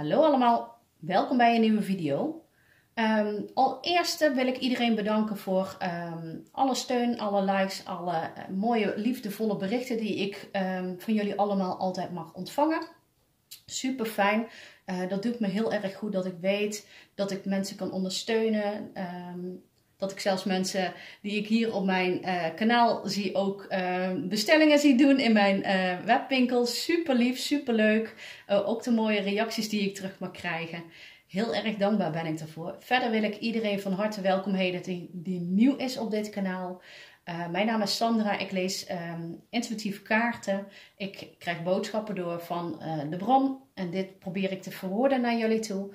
Hallo allemaal, welkom bij een nieuwe video. Um, allereerst wil ik iedereen bedanken voor ehm, alle steun, alle likes, alle eh, mooie liefdevolle berichten die ik um, van jullie allemaal altijd mag ontvangen. Super fijn. Uh, dat doet me heel erg goed dat ik weet dat ik mensen kan ondersteunen. Dat ik zelfs mensen die ik hier op mijn uh, kanaal zie ook uh, bestellingen zie doen in mijn uh, webwinkel. Super lief, super leuk. ook de mooie reacties die ik terug mag krijgen. Heel erg dankbaar ben ik daarvoor. Verder wil ik iedereen van harte welkom heten die, die nieuw is op dit kanaal. Mijn naam is Sandra, ik lees um, intuïtief kaarten. Ik krijg boodschappen door van de bron en dit probeer ik te verwoorden naar jullie toe.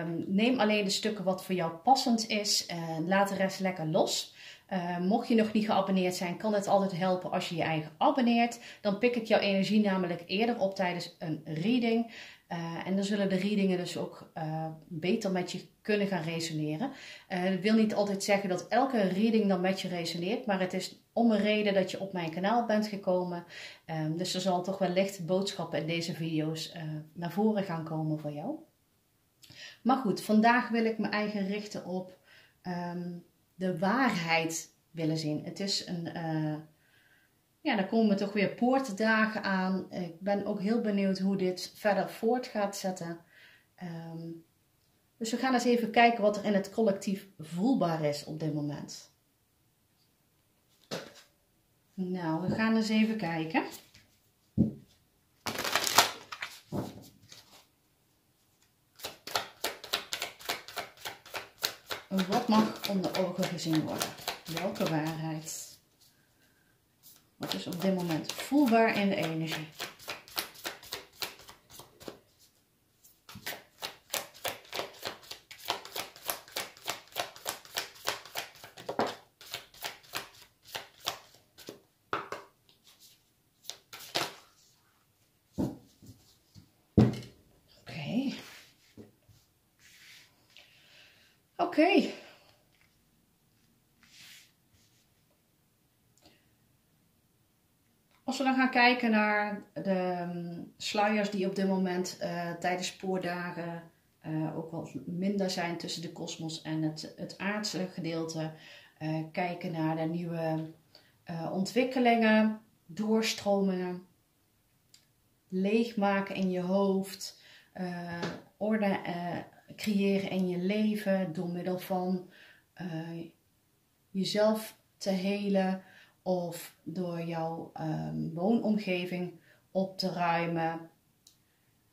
Um, neem alleen de stukken wat voor jou passend is en laat de rest lekker los. Uh, mocht je nog niet geabonneerd zijn, kan het altijd helpen als je je eigen abonneert. Dan pik ik jouw energie namelijk eerder op tijdens een reading. Uh, en dan zullen de readingen dus ook uh, beter met je kunnen gaan resoneren. Dat wil niet altijd zeggen dat elke reading dan met je resoneert, maar het is om een reden dat je op mijn kanaal bent gekomen. Um, dus er zal toch wellicht boodschappen in deze video's naar voren gaan komen voor jou. Maar goed, vandaag wil ik me eigen richten op um, de waarheid willen zien. Het is een ja, dan komen toch weer poortdagen aan. Ik ben ook heel benieuwd hoe dit verder voort gaat zetten. Um, dus we gaan eens even kijken wat er in het collectief voelbaar is op dit moment. Nou, we gaan eens even kijken. Wat mag onder ogen gezien worden? Welke waarheid? Wat is op dit moment voelbaar in de energie? Oké. Oké. Als we dan gaan kijken naar de um, sluiers die op dit moment uh, tijdens spoordagen uh, ook wel minder zijn tussen de kosmos en het, het aardse gedeelte. Uh, kijken naar de nieuwe ontwikkelingen, doorstromingen, leegmaken in je hoofd, orde creëren in je leven door middel van jezelf te helen of door jouw um, woonomgeving op te ruimen.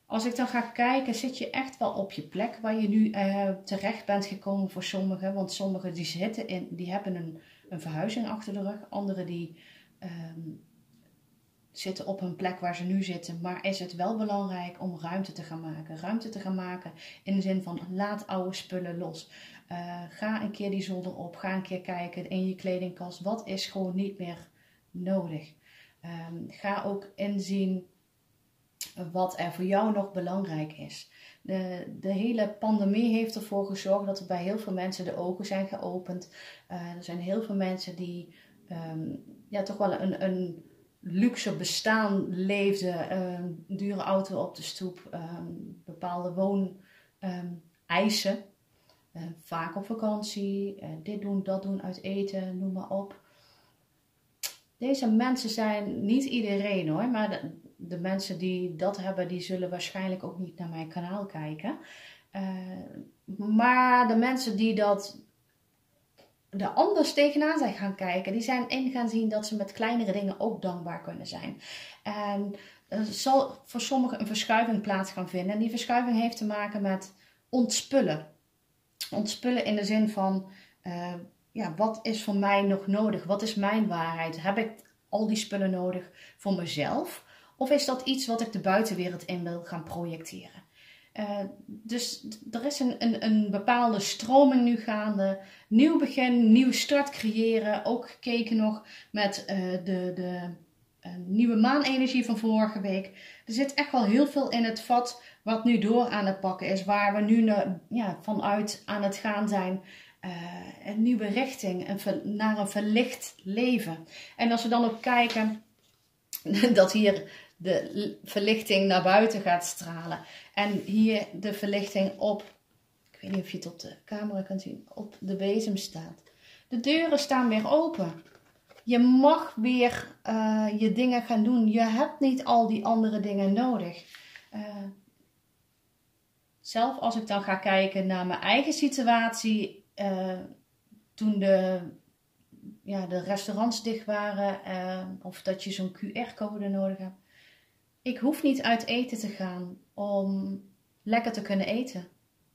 Als ik dan ga kijken, zit je echt wel op je plek waar je nu uh, terecht bent gekomen voor sommigen. Want sommigen die zitten in, die hebben een, een verhuizing achter de rug. Anderen die um, zitten op een plek waar ze nu zitten. Maar is het wel belangrijk om ruimte te gaan maken. Ruimte te gaan maken in de zin van laat oude spullen los. Uh, ga een keer die zolder op. Ga een keer kijken in je kledingkast. Wat is gewoon niet meer nodig? Um, ga ook inzien wat er voor jou nog belangrijk is. De, de hele pandemie heeft ervoor gezorgd dat er bij heel veel mensen de ogen zijn geopend. Uh, er zijn heel veel mensen die um, ja, toch wel een, een luxe bestaan leefden. Um, dure auto op de stoep, bepaalde wooneisen. Uh, vaak op vakantie, uh, dit doen, dat doen, uit eten, noem maar op. Deze mensen zijn niet iedereen hoor, maar de, de, mensen die dat hebben, die zullen waarschijnlijk ook niet naar mijn kanaal kijken. Uh, maar de mensen die dat er anders tegenaan zijn gaan kijken, die zijn in gaan zien dat ze met kleinere dingen ook dankbaar kunnen zijn. En er zal voor sommigen een verschuiving plaats gaan vinden. En die verschuiving heeft te maken met ontspullen ontspullen in de zin van, uh, ja, wat is voor mij nog nodig? Wat is mijn waarheid? Heb ik al die spullen nodig voor mezelf? Of is dat iets wat ik de buitenwereld in wil gaan projecteren? Uh, dus er is een, een, een, bepaalde stroming nu gaande. Nieuw begin, nieuw start creëren. Ook gekeken nog met uh, de, de uh, nieuwe maanenergie van vorige week. Er zit echt wel heel veel in het vat wat nu door aan het pakken is, waar we nu ne, ja, vanuit aan het gaan zijn. Uh, een nieuwe richting, naar een verlicht leven. En als we dan ook kijken dat hier de verlichting naar buiten gaat stralen. En hier de verlichting op, ik weet niet of je het op de camera kan zien, op de bezem staat. De deuren staan weer open. Je mag weer uh, je dingen gaan doen. Je hebt niet al die andere dingen nodig. Uh, zelf als ik dan ga kijken naar mijn eigen situatie, uh, toen de, ja, de restaurants dicht waren, of dat je zo'n QR-code nodig hebt. Ik hoef niet uit eten te gaan om lekker te kunnen eten.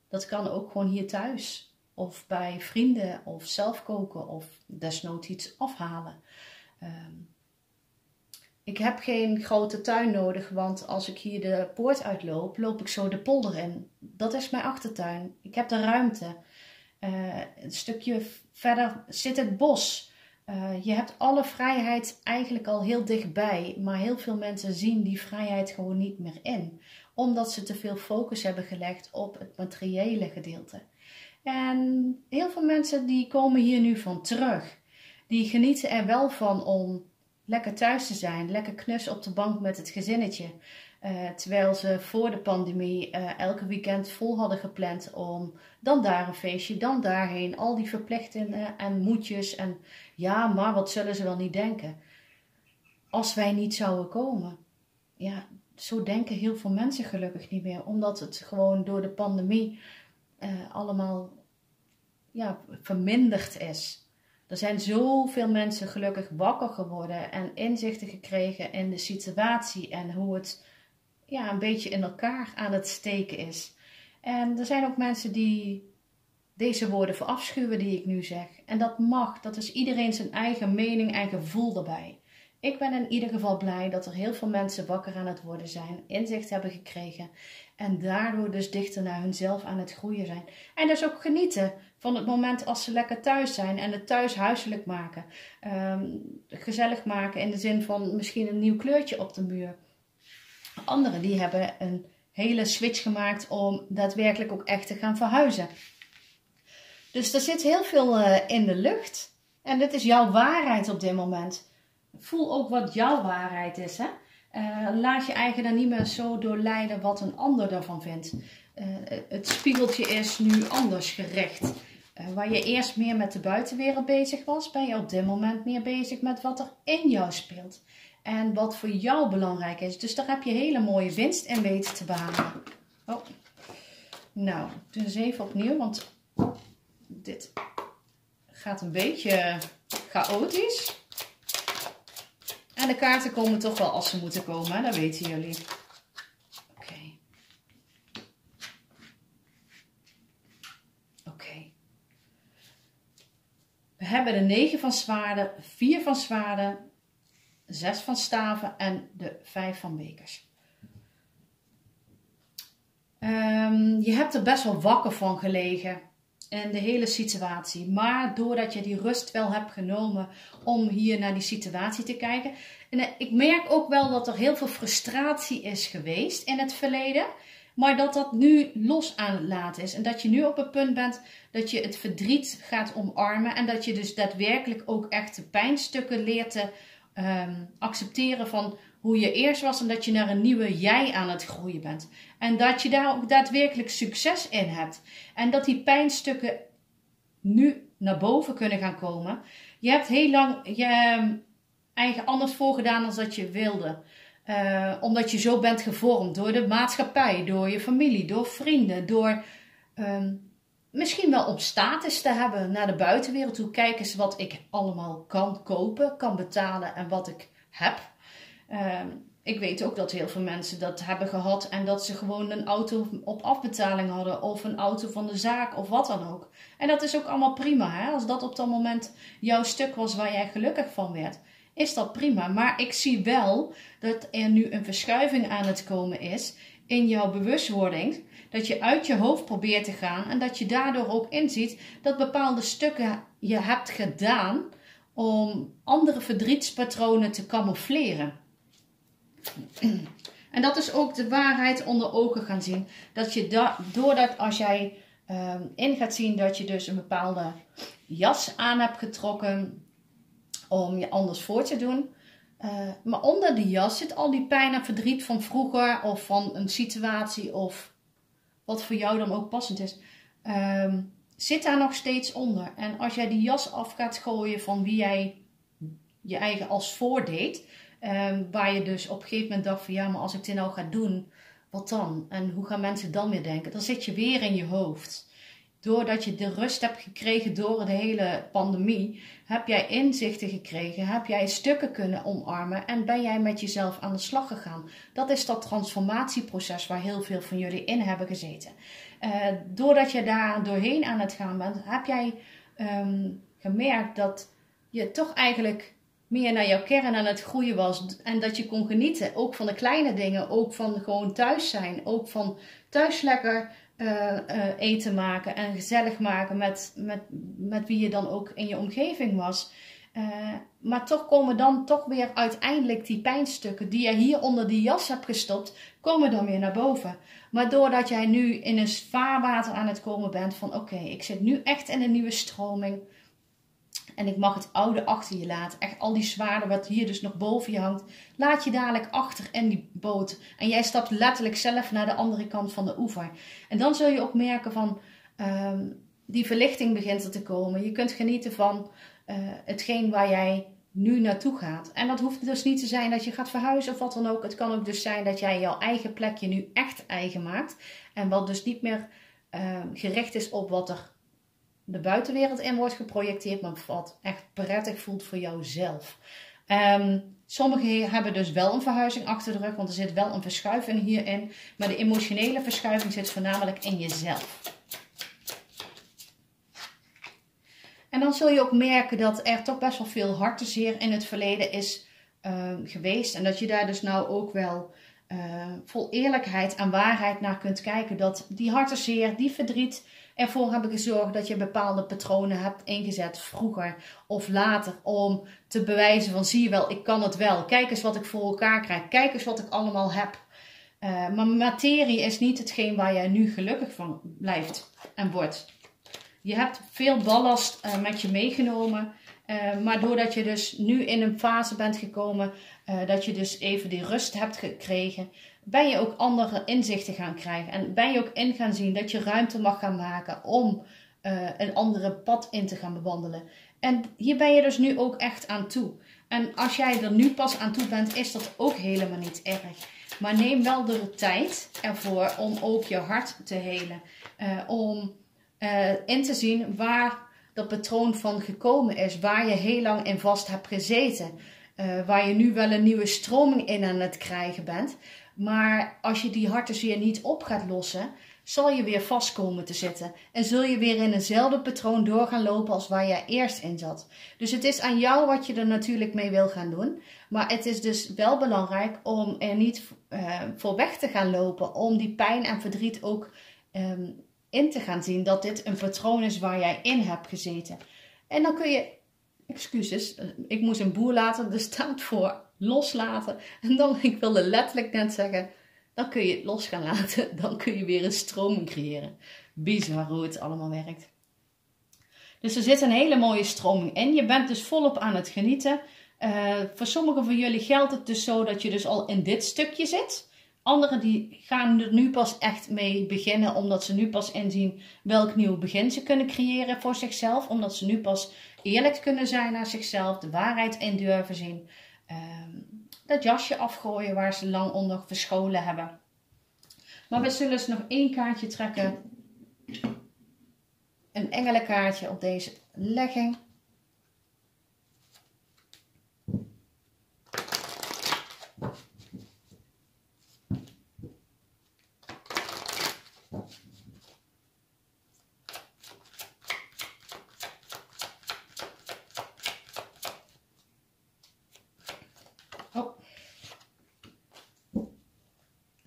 Dat kan ook gewoon hier thuis of bij vrienden of zelf koken of desnoods iets afhalen. Ehm, ik heb geen grote tuin nodig, want als ik hier de poort uitloop, loop ik zo de polder in. Dat is mijn achtertuin. Ik heb de ruimte. Uh, een stukje verder zit het bos. Uh, je hebt alle vrijheid eigenlijk al heel dichtbij, maar heel veel mensen zien die vrijheid gewoon niet meer in, omdat ze te veel focus hebben gelegd op het materiële gedeelte. En heel veel mensen die komen hier nu van terug. Die genieten er wel van om lekker thuis te zijn, lekker knus op de bank met het gezinnetje. Uh, terwijl ze voor de pandemie uh, elke weekend vol hadden gepland om dan daar een feestje, dan daarheen. Al die verplichtingen en moedjes. En ja, maar wat zullen ze wel niet denken? Als wij niet zouden komen. Ja, zo denken heel veel mensen gelukkig niet meer. Omdat het gewoon door de pandemie uh, allemaal ja, verminderd is. Er zijn zoveel mensen gelukkig wakker geworden en inzichten gekregen in de situatie en hoe het ja, een beetje in elkaar aan het steken is. En er zijn ook mensen die deze woorden verafschuwen die ik nu zeg. En dat mag, dat is iedereen zijn eigen mening en gevoel erbij. Ik ben in ieder geval blij dat er heel veel mensen wakker aan het worden zijn, inzicht hebben gekregen en daardoor dus dichter naar hunzelf aan het groeien zijn. En dus ook genieten van het moment als ze lekker thuis zijn en het thuis huiselijk maken. Um, gezellig maken in de zin van misschien een nieuw kleurtje op de muur. Anderen die hebben een hele switch gemaakt om daadwerkelijk ook echt te gaan verhuizen. Dus er zit heel veel uh, in de lucht. En dit is jouw waarheid op dit moment. Voel ook wat jouw waarheid is. Hè? Uh, laat je eigen dan niet meer zo door leiden wat een ander daarvan vindt. Uh, het spiegeltje is nu anders gericht. Uh, waar je eerst meer met de buitenwereld bezig was, ben je op dit moment meer bezig met wat er in jou speelt. En wat voor jou belangrijk is. Dus daar heb je hele mooie winst in weten te behalen. Oh. Nou, eens even opnieuw, want dit gaat een beetje chaotisch. En de kaarten komen toch wel als ze moeten komen, dat weten jullie. Oké. Oké. We hebben de 9 van zwaarden, 4 van zwaarden, 6 van staven en de 5 van bekers. Um, je hebt er best wel wakker van gelegen en de hele situatie. Maar doordat je die rust wel hebt genomen om hier naar die situatie te kijken. En eh, ik merk ook wel dat er heel veel frustratie is geweest in het verleden. Maar dat dat nu los aan het laten is. En dat je nu op het punt bent dat je het verdriet gaat omarmen. En dat je dus daadwerkelijk ook echt de pijnstukken leert te um, accepteren van hoe je eerst was. En dat je naar een nieuwe jij aan het groeien bent. En dat je daar ook daadwerkelijk succes in hebt. En dat die pijnstukken nu naar boven kunnen gaan komen. Je hebt heel lang je ehm, eigen anders voorgedaan dan dat je wilde. Uh, omdat je zo bent gevormd door de maatschappij, door je familie, door vrienden, door um, misschien wel op status te hebben naar de buitenwereld toe. Kijk eens wat ik allemaal kan kopen, kan betalen en wat ik heb. Um, ik weet ook dat heel veel mensen dat hebben gehad en dat ze gewoon een auto op afbetaling hadden of een auto van de zaak of wat dan ook. En dat is ook allemaal prima. Hè? Als dat op dat moment jouw stuk was waar jij gelukkig van werd, is dat prima. Maar ik zie wel dat er nu een verschuiving aan het komen is in jouw bewustwording. Dat je uit je hoofd probeert te gaan en dat je daardoor ook inziet dat bepaalde stukken je hebt gedaan om andere verdrietspatronen te camoufleren. En dat is ook de waarheid onder ogen gaan zien. Dat je doordat als jij um, in gaat zien dat je dus een bepaalde jas aan hebt getrokken om je anders voor te doen, Uh, maar onder die jas zit al die pijn en verdriet van vroeger of van een situatie of wat voor jou dan ook passend is. Um, zit daar nog steeds onder. En als jij die jas af gaat gooien van wie jij je eigen als voordeed, um, waar je dus op een gegeven moment dacht van ja, maar als ik dit nou ga doen, wat dan? En hoe gaan mensen dan weer denken? Dan zit je weer in je hoofd. Doordat je de rust hebt gekregen door de hele pandemie, heb jij inzichten gekregen, heb jij stukken kunnen omarmen en ben jij met jezelf aan de slag gegaan. Dat is dat transformatieproces waar heel veel van jullie in hebben gezeten. Uh, doordat je daar doorheen aan het gaan bent, heb jij um, gemerkt dat je toch eigenlijk meer naar jouw kern aan het groeien was. En dat je kon genieten, ook van de kleine dingen, ook van gewoon thuis zijn, ook van thuis lekker uh, uh, eten maken en gezellig maken met, met, met wie je dan ook in je omgeving was. Uh, maar toch komen dan toch weer uiteindelijk die pijnstukken die je hier onder die jas hebt gestopt, komen dan weer naar boven. Maar doordat jij nu in een vaarwater aan het komen bent van oké, ik zit nu echt in een nieuwe stroming. En ik mag het oude achter je laten. Echt al die zwaarden wat hier dus nog boven je hangt. Laat je dadelijk achter in die boot. En jij stapt letterlijk zelf naar de andere kant van de oever. En dan zul je ook merken van... Um, die verlichting begint er te komen. Je kunt genieten van uh, hetgeen waar jij nu naartoe gaat. En dat hoeft dus niet te zijn dat je gaat verhuizen of wat dan ook. Het kan ook dus zijn dat jij jouw eigen plekje nu echt eigen maakt. En wat dus niet meer uh, gericht is op wat er de buitenwereld in wordt geprojecteerd, maar wat echt prettig voelt voor jouzelf. Um, sommigen hebben dus wel een verhuizing achter de rug, want er zit wel een verschuiving hierin. Maar de emotionele verschuiving zit voornamelijk in jezelf. En dan zul je ook merken dat er toch best wel veel hartezeer in het verleden is uh, geweest. En dat je daar dus nou ook wel uh, vol eerlijkheid en waarheid naar kunt kijken. Dat die hartezeer, die verdriet, ervoor hebben gezorgd dat je bepaalde patronen hebt ingezet vroeger of later om te bewijzen van zie je wel, ik kan het wel. Kijk eens wat ik voor elkaar krijg. Kijk eens wat ik allemaal heb. Uh, maar materie is niet hetgeen waar je nu gelukkig van blijft en wordt. Je hebt veel ballast uh, met je meegenomen. Uh, maar doordat je dus nu in een fase bent gekomen, dat je dus even die rust hebt gekregen, ben je ook andere inzichten gaan krijgen. En ben je ook in gaan zien dat je ruimte mag gaan maken om uh, een andere pad in te gaan bewandelen. En hier ben je dus nu ook echt aan toe. En als jij er nu pas aan toe bent, is dat ook helemaal niet erg. Maar neem wel de tijd ervoor om ook je hart te helen. Uh, om uh, in te zien waar dat patroon van gekomen is. Waar je heel lang in vast hebt gezeten. Waar je nu wel een nieuwe stroming in aan het krijgen bent. Maar als je die hartenzeer niet op gaat lossen, zal je weer vast komen te zitten. En zul je weer in eenzelfde patroon door gaan lopen als waar jij eerst in zat. Dus het is aan jou wat je er natuurlijk mee wil gaan doen. Maar het is dus wel belangrijk om er niet uh, voor weg te gaan lopen. Om die pijn en verdriet ook um, in te gaan zien dat dit een patroon is waar jij in hebt gezeten. En dan kun je, excuses, eh, ik moest een boer laten, er staat voor loslaten. En dan, ik wilde letterlijk net zeggen, dan kun je het los gaan laten. Dan kun je weer een stroming creëren. Bizar hoe het allemaal werkt. Dus er zit een hele mooie stroming in. Je bent dus volop aan het genieten. Uh, voor sommigen van jullie geldt het dus zo dat je dus al in dit stukje zit. Anderen die gaan er nu pas echt mee beginnen, omdat ze nu pas inzien welk nieuw begin ze kunnen creëren voor zichzelf. Omdat ze nu pas eerlijk kunnen zijn naar zichzelf, de waarheid in durven zien um, dat jasje afgooien waar ze lang onder verscholen hebben. Maar we zullen eens nog één kaartje trekken. Een engelenkaartje op deze legging.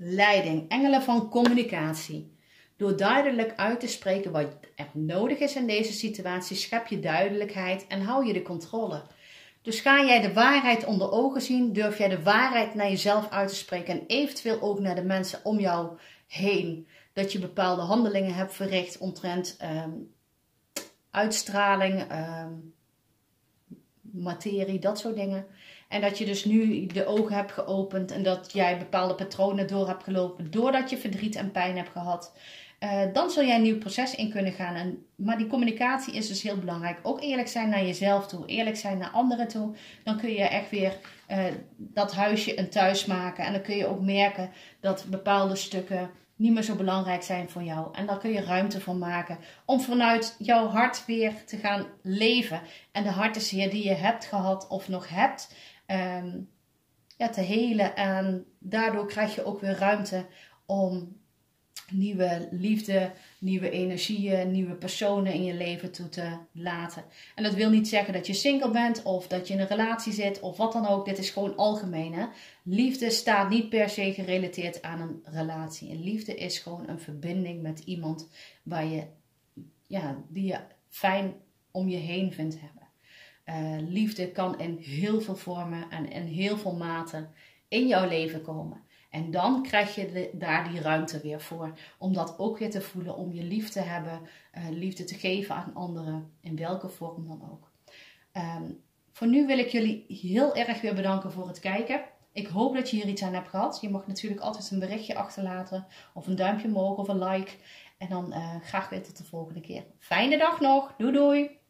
Leiding, engelen van communicatie. Door duidelijk uit te spreken wat er nodig is in deze situatie, schep je duidelijkheid en hou je de controle. Dus ga jij de waarheid onder ogen zien, durf jij de waarheid naar jezelf uit te spreken en eventueel ook naar de mensen om jou heen. Dat je bepaalde handelingen hebt verricht omtrent um, uitstraling, um, materie, dat soort dingen. En dat je dus nu de ogen hebt geopend en dat jij bepaalde patronen door hebt gelopen doordat je verdriet en pijn hebt gehad. Uh, dan zul jij een nieuw proces in kunnen gaan. En, maar die communicatie is dus heel belangrijk. Ook eerlijk zijn naar jezelf toe, eerlijk zijn naar anderen toe. Dan kun je echt weer uh, dat huisje een thuis maken. En dan kun je ook merken dat bepaalde stukken niet meer zo belangrijk zijn voor jou. En daar kun je ruimte voor maken om vanuit jouw hart weer te gaan leven. En de hartesheer die je hebt gehad of nog hebt, um, ja, te helen. En daardoor krijg je ook weer ruimte om nieuwe liefde, nieuwe energieën, nieuwe personen in je leven toe te laten. En dat wil niet zeggen dat je single bent of dat je in een relatie zit of wat dan ook. Dit is gewoon algemeen. Hè? Liefde staat niet per se gerelateerd aan een relatie. En liefde is gewoon een verbinding met iemand waar je, ja, die je fijn om je heen vindt hebben. Uh, liefde kan in heel veel vormen en in heel veel maten in jouw leven komen. En dan krijg je daar die ruimte weer voor. Om dat ook weer te voelen. Om je lief te hebben. Uh, liefde te geven aan anderen. In welke vorm dan ook. Um, voor nu wil ik jullie heel erg weer bedanken voor het kijken. Ik hoop dat je hier iets aan hebt gehad. Je mag natuurlijk altijd een berichtje achterlaten. Of een duimpje omhoog of een like. En dan uh, graag weer tot de volgende keer. Fijne dag nog. Doei doei.